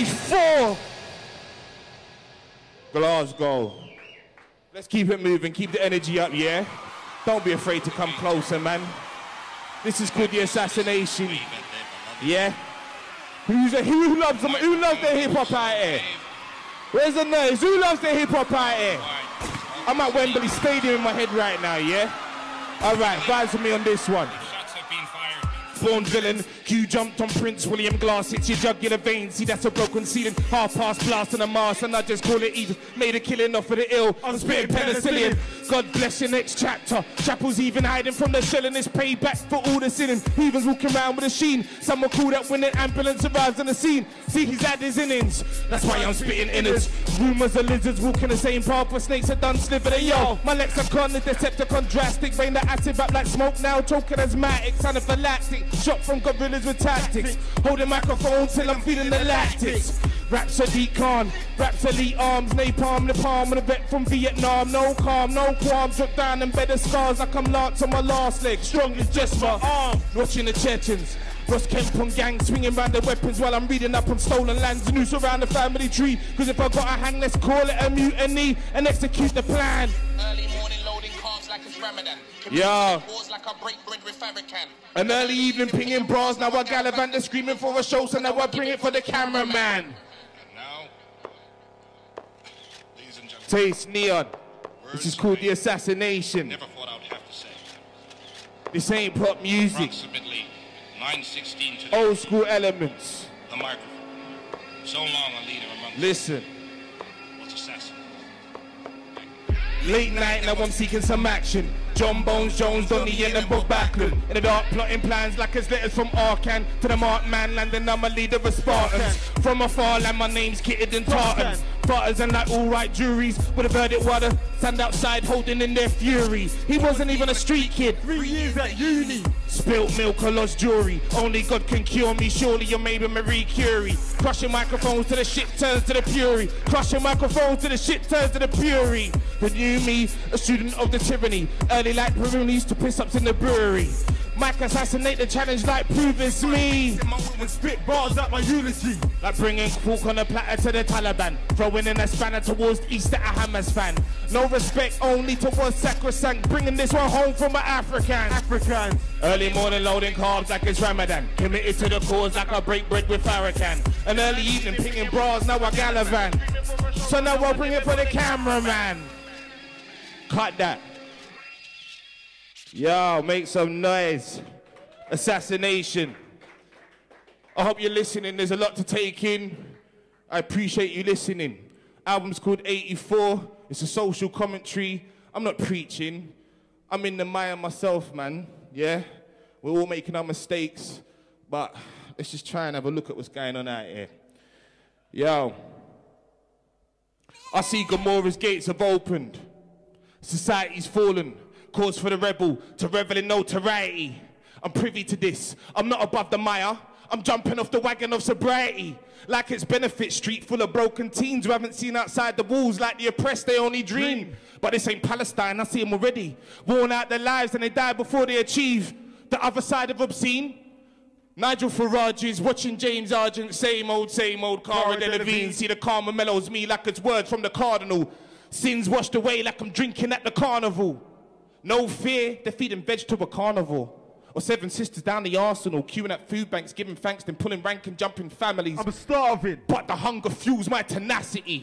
84. Glasgow. Let's keep it moving, keep the energy up, yeah? Don't be afraid to come closer, man. This is called the assassination. Yeah? Who's a, who loves them? Who loves their hip hop out here? Where's the noise? Who loves their hip hop out here? I'm at Wembley Stadium in my head right now, yeah? All right, vibes with me on this one. Born villain, Q jumped on Prince William Glass, hits your jugular vein. See, that's a broken ceiling, half past blast and a mask, and I just call it even. Made a killing off of the ill. I'm spitting penicillin. God bless your next chapter. Chapel's even hiding from the shell, and it's payback for all the sinning. Heathens walking around with a sheen. Someone called call that when an ambulance arrives on the scene. See, he's had his innings. That's why I'm spitting innards. Rumors of lizards walking the same path where snakes are done slither. They yo, my lexicon, the Decepticon drastic. Vein the acid up like smoke now, choking asthmatic, anaphylactic. Shot from gorillas with tactics. Holding microphone till I'm feeling the lactics. Rhapsody Khan, Rhapsody arms, napalm the palm of the vet from Vietnam. No calm, no qualms, drop down and better scars like I'm locked on my last leg. Strong as just my arm. Watching the Chechens. Ross Kemp on gang, swinging round their weapons while I'm reading up on stolen lands. Noose around the family tree. Cause if I gotta hang, let's call it a mutiny and execute the plan. Early Ramadan. Yeah. Like I break bread with Farrakhan. An early evening pinging bras, now I gallivant the screaming for a show, so now I bring it for the cameraman. And now, ladies and gentlemen, Taste Neon. This is called the assassination. never thought I would have to say. This ain't pop music. Approximately 916 to the, Old school elements. the microphone. So long a leader among Listen. Late night, now I'm seeking some action. John Bones, Jones, Donny, and Bob Backlund. In the dark, plotting plans like it's letters from Arkan to the Mark Man landing and I'm a leader of Spartans. From afar, land, my name's kitted in tartans. Fighters and like all right juries with a verdict while the stand outside holding in their fury. He wasn't even a street kid. Three years at uni. Spilt milk or lost jewelry. Only God can cure me. Surely you're maybe Marie Curie. Crushing microphones to the shit turns to the fury. Crushing microphones to the shit turns to the fury. The new me, a student of the tyranny. Early like Perunis to piss ups in the brewery. Mike assassinate the challenge like prove it's me. And spit bars at my eulogy. Like bringing pork on a platter to the Taliban. Throwing in a spanner towards Easter a Hamas fan. No respect only towards sacrosanct. Bringing this one home from an African. Africans. Early morning loading carbs like it's Ramadan. Committed to the cause like I break bread with Farrakhan. An early evening pinging bras, now I gallivant. So now I'll bring it for the cameraman. Cut that. Yo, make some noise. Assassination. I hope you're listening. There's a lot to take in. I appreciate you listening. Album's called 84. It's a social commentary. I'm not preaching. I'm in the mire myself, man. Yeah? We're all making our mistakes. But let's just try and have a look at what's going on out here. Yo. I see Gomorrah's gates have opened. Society's fallen. Cause for the rebel to revel in notoriety. I'm privy to this. I'm not above the mire. I'm jumping off the wagon of sobriety. Like it's Benefit Street full of broken teens who haven't seen outside the walls like the oppressed they only dream. But this ain't Palestine, I see them already. Worn out their lives and they die before they achieve the other side of obscene. Nigel Farage is watching James Argent, same old, same old, Cara. Delevingne. See the karma mellows me like it's words from the cardinal. Sins washed away like I'm drinking at the carnival. No fear, they're feeding veg to a carnival. Or seven sisters down the arsenal, queuing at food banks, giving thanks, then pulling rank and jumping families. I'm starving. But the hunger fuels my tenacity.